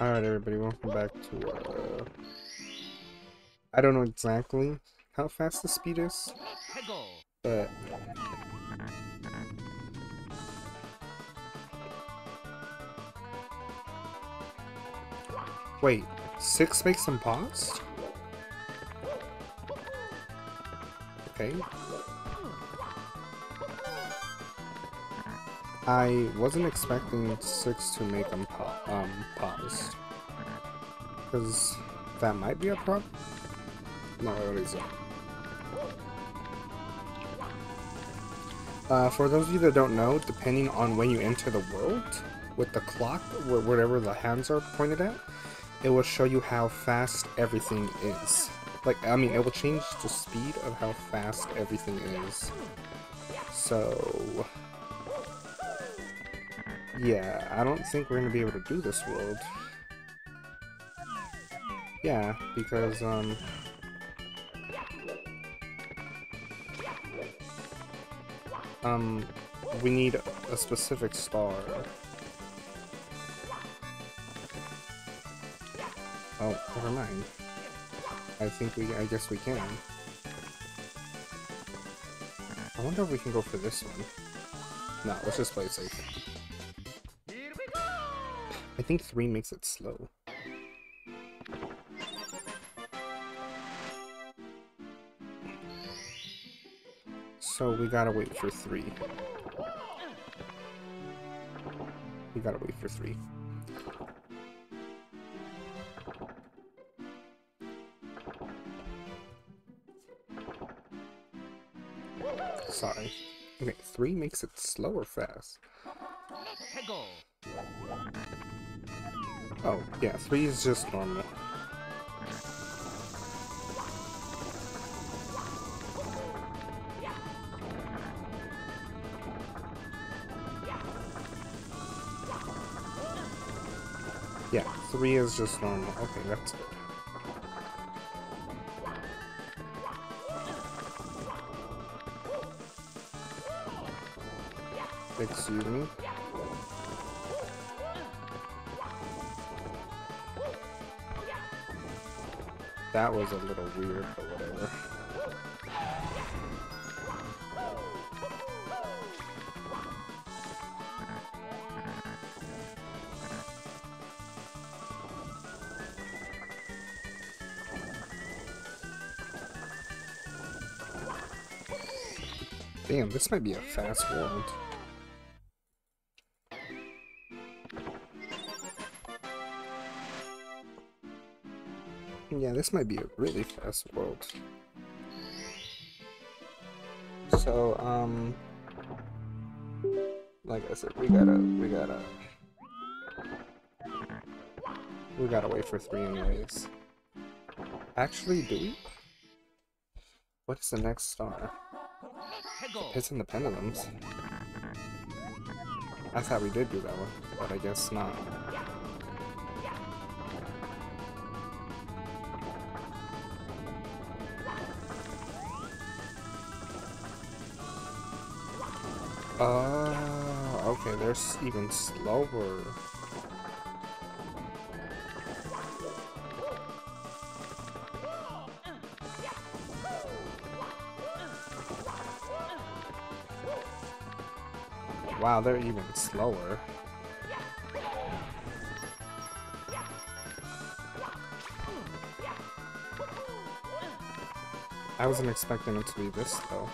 Alright everybody, welcome back to, uh... I don't know exactly how fast the speed is, but... Wait, 6 makes them pause? Okay. I wasn't expecting 6 to make them pa um, pause. Because that might be a problem? No, it isn't. Uh, for those of you that don't know, depending on when you enter the world, with the clock, wh wherever the hands are pointed at, it will show you how fast everything is. Like, I mean, it will change the speed of how fast everything is. So... Yeah, I don't think we're gonna be able to do this world. Yeah, because, um... Um, we need a specific star. Oh, never mind. I think we, I guess we can. I wonder if we can go for this one. No, let's just play it safe. I think 3 makes it slow. So we gotta wait for 3. We gotta wait for 3. Sorry. Okay, 3 makes it slow or fast? Oh, yeah, 3 is just normal. Yeah, 3 is just normal. Okay, that's good. Excuse me? That was a little weird, but whatever. Damn, this might be a fast world. Yeah, this might be a really fast world. So, um... Like I said, we gotta, we gotta... We gotta wait for three anyways. Actually, do we? What is the next star? Pits and the Pendulums. I thought we did do that one, but I guess not. Oh, okay, they're even slower. Wow, they're even slower. I wasn't expecting it to be this though.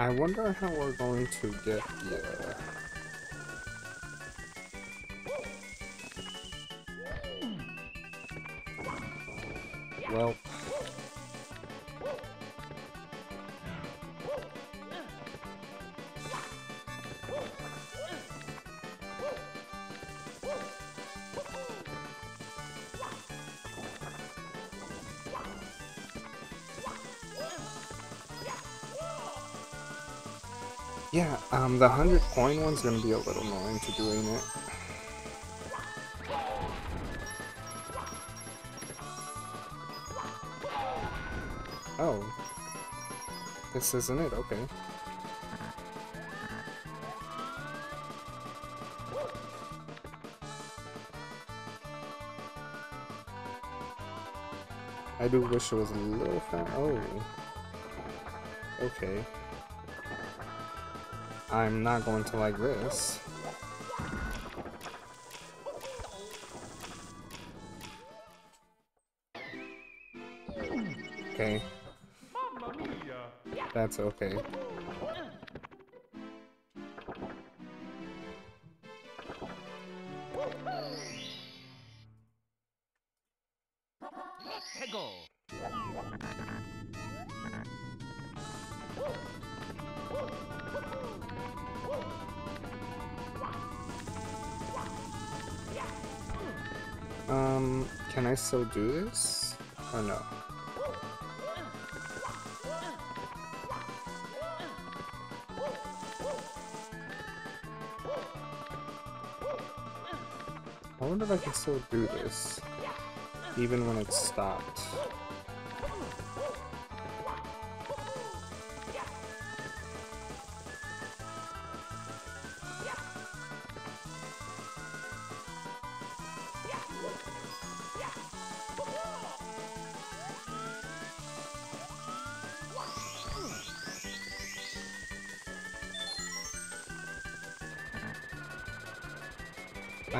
I wonder how we're going to get here. Well... Yeah, um, the 100 coin one's gonna be a little annoying to doing it. Oh. This isn't it, okay. I do wish it was a little fat. Oh. Okay. I'm not going to like this. Okay. That's okay. Still do this? Or no? I wonder if I can still do this, even when it's stopped.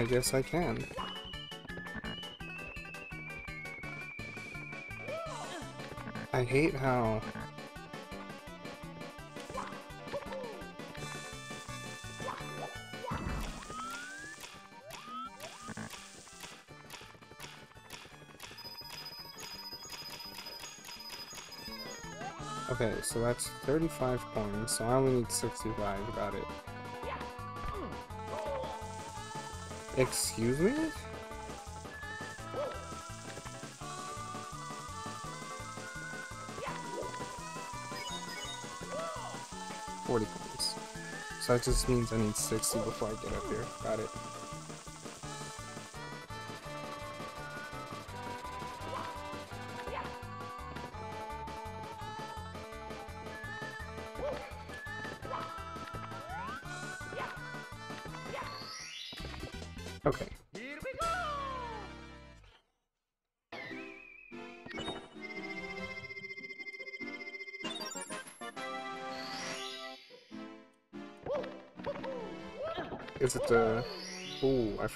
I guess I can. I hate how... Okay, so that's 35 points, so I only need 65, got it. Excuse me? Forty points. So that just means I need sixty before I get up here. Got it.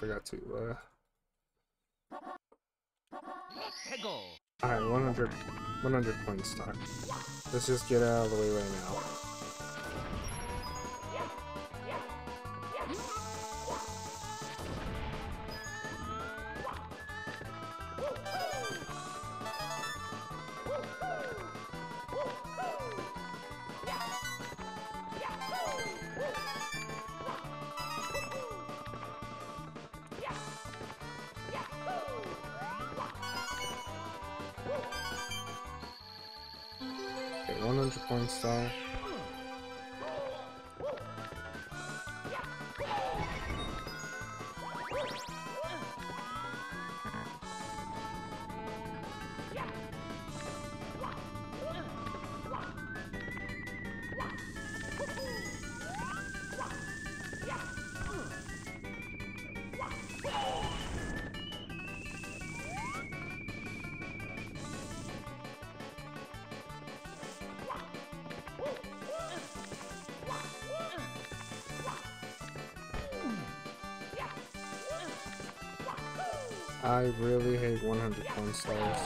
Forgot to, uh... Alright, 100, 100 point stock. Let's just get out of the way right now. 100 I really hate 100 point stars.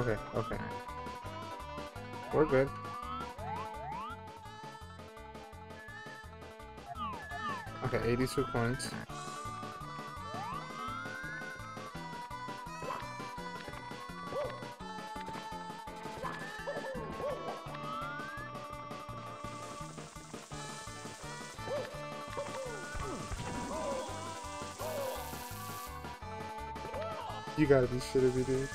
Okay, okay. We're good. Okay, 82 coins. Gotta be shitting me, dude.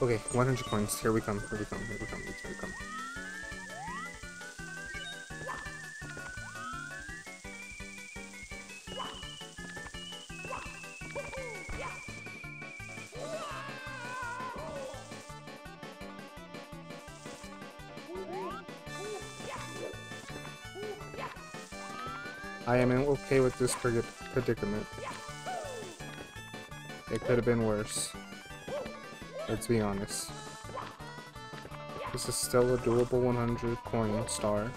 Okay, 100 coins. Here we come. Here we come. Here we come. Here we come. I am okay with this predicament. It could have been worse. Let's be honest. This is still a doable 100 coin star.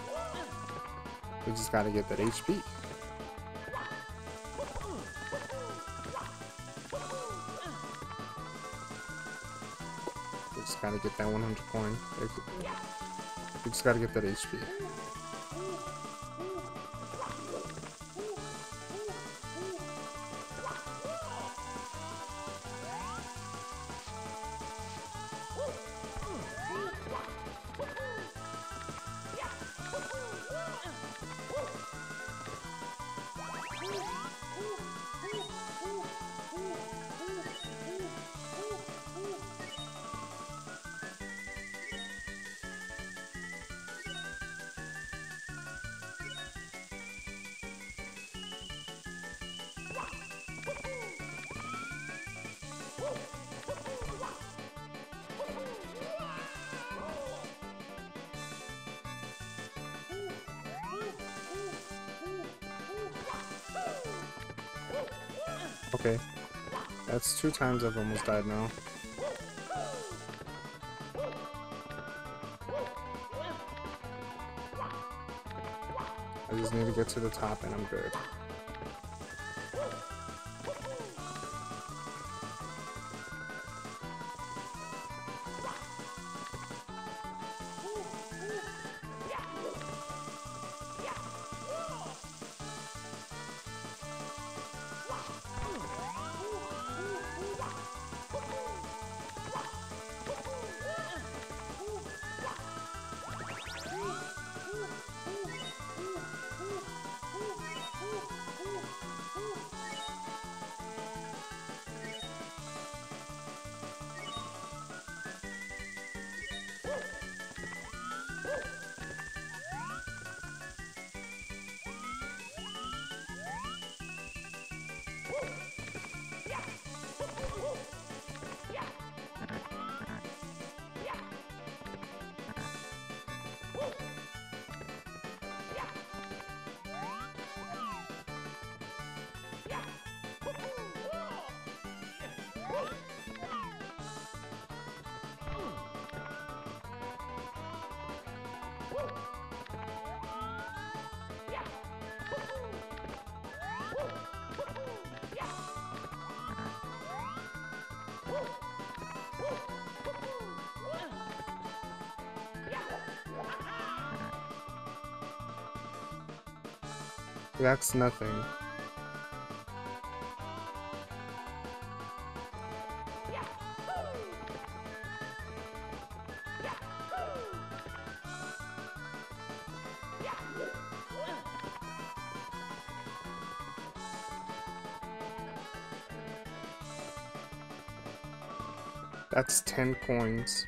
We just gotta get that HP. We just gotta get that 100 coin. We just gotta get that HP. Okay. That's two times I've almost died now. I just need to get to the top and I'm good. That's nothing. That's 10 coins.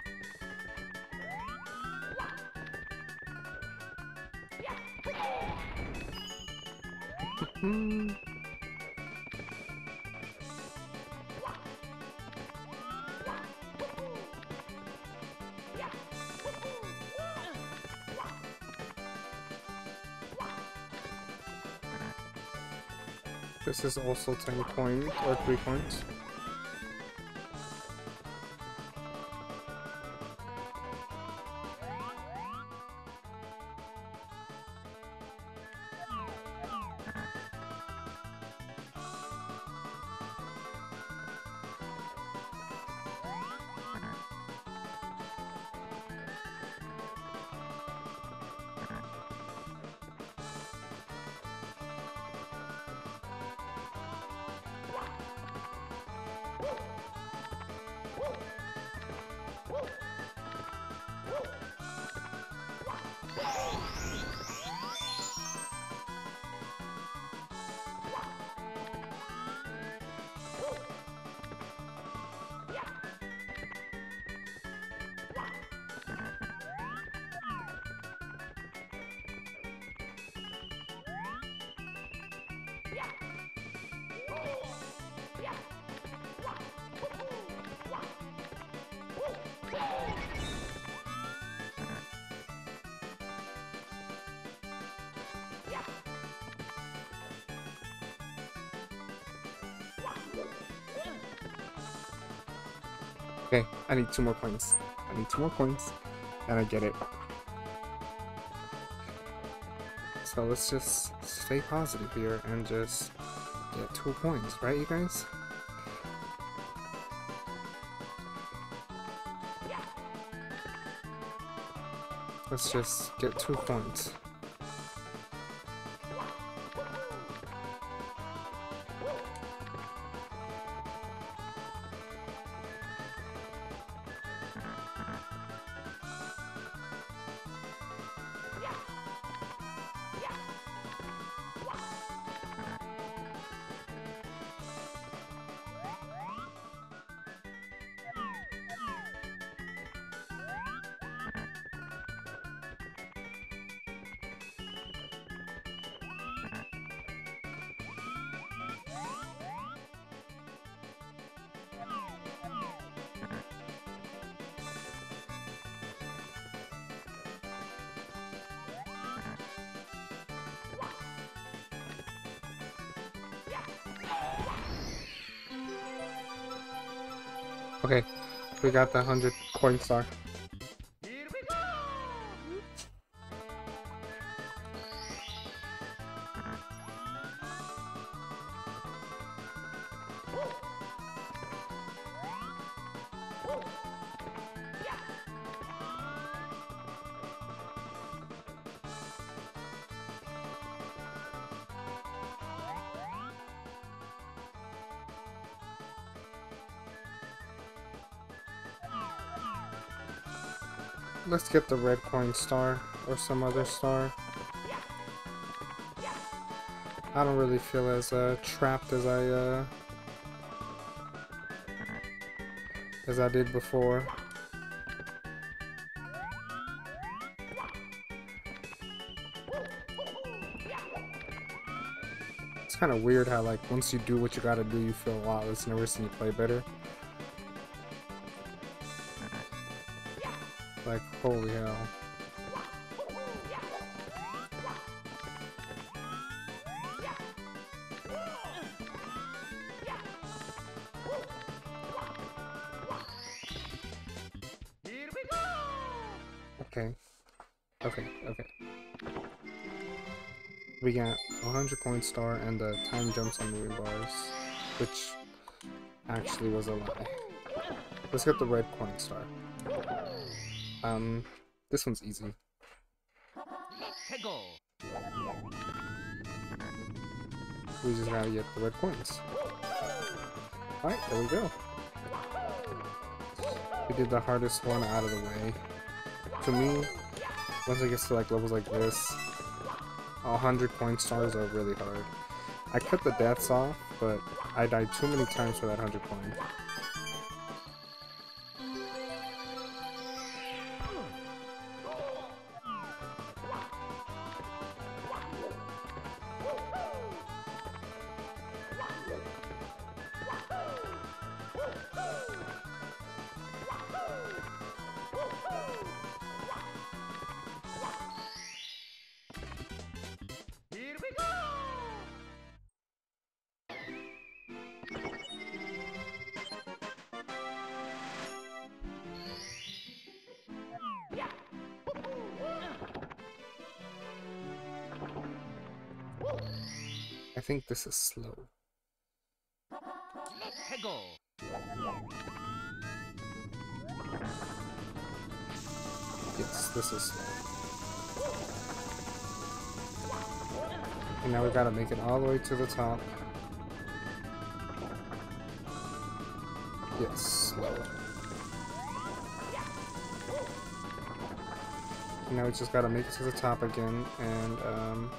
This is also 10 coins, or 3 coins. Okay, I need two more coins. I need two more coins, and I get it. So let's just stay positive here and just get two coins, right, you guys? Let's just get two coins. Okay, we got the 100 coin star. Let's get the red coin star or some other star. I don't really feel as uh, trapped as I uh, as I did before. It's kind of weird how like once you do what you gotta do, you feel a lot less nervous and you play better. Like, holy hell. Okay. Okay, okay. We got 100 coin star and the time jumps on moving bars, which actually was a lie. Let's get the red coin star. Um, this one's easy. We just gotta get the red coins. Alright, there we go. We did the hardest one out of the way. To me, once it gets to like levels like this, 100 coin stars are really hard. I cut the deaths off, but I died too many times for that 100 coin. Think this is slow. Yes, this is slow. And now we gotta make it all the way to the top. Yes, slow. And now we just gotta make it to the top again, and um,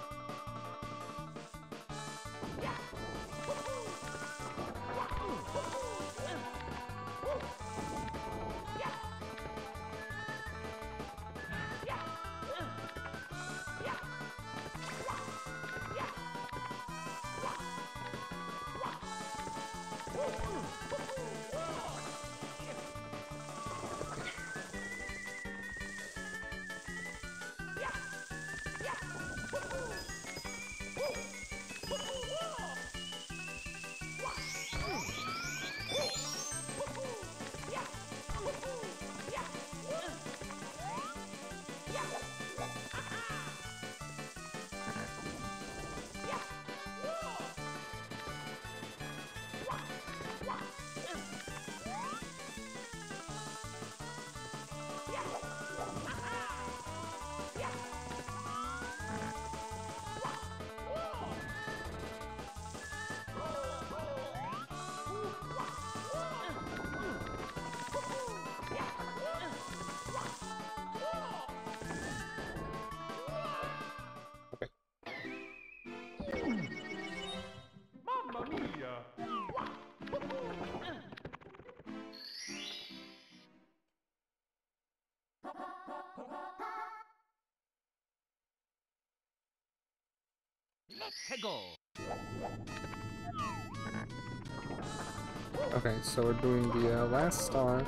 Okay, so we're doing the uh, last star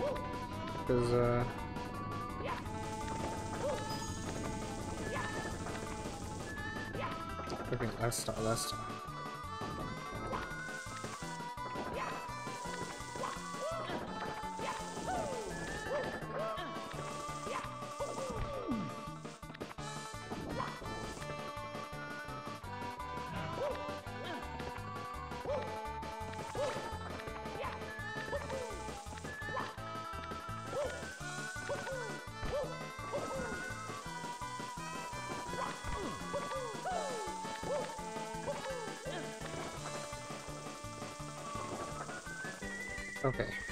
because uh. Okay, last star, last star. Okay.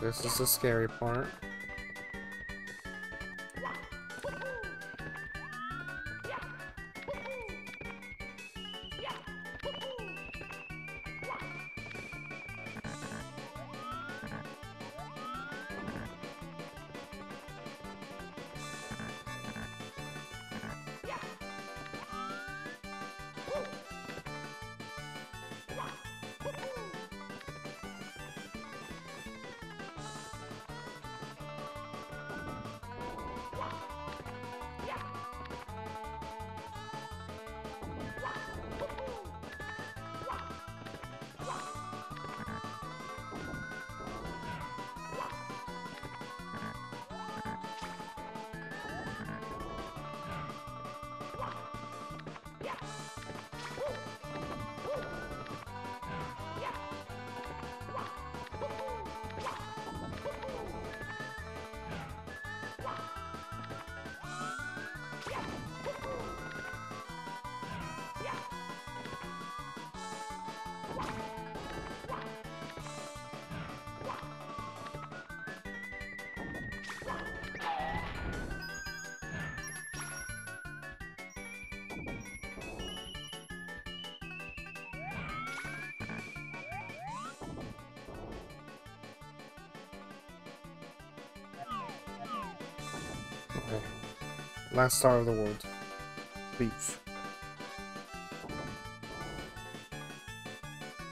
This is the scary part. Okay. Last star of the world. Please.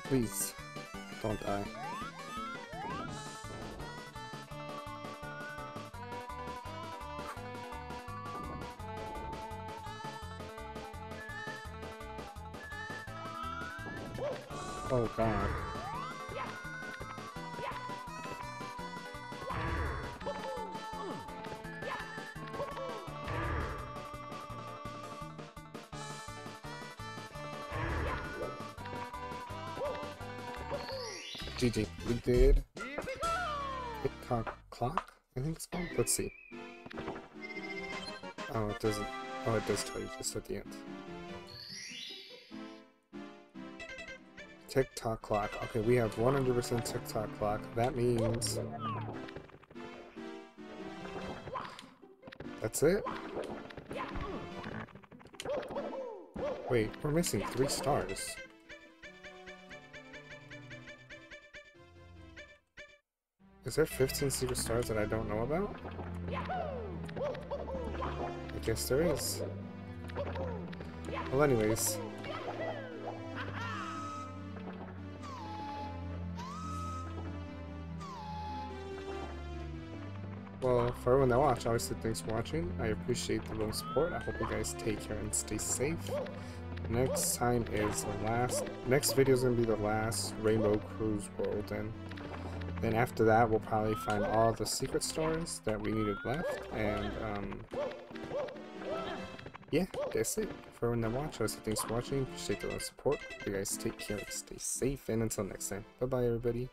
Please. Don't die. Oh god. We did Tick Tock clock, I think it's called. Let's see. Oh, it doesn't. Oh, it does tell you just at the end. Tick Tock clock. Okay, we have 100% Tick Tock clock. That means... That's it? Wait, we're missing three stars. Is there 15 secret stars that I don't know about? I guess there is. Well, anyways. Well, for everyone that watched, obviously thanks for watching. I appreciate the little support. I hope you guys take care and stay safe. Next time is the last... Next video is going to be the last Rainbow Cruise World, and then after that, we'll probably find all the secret stores that we needed left, and um, yeah, that's it. For everyone that watched, obviously thanks for watching. Appreciate the love support. You guys take care, stay safe, and until next time, bye bye, everybody.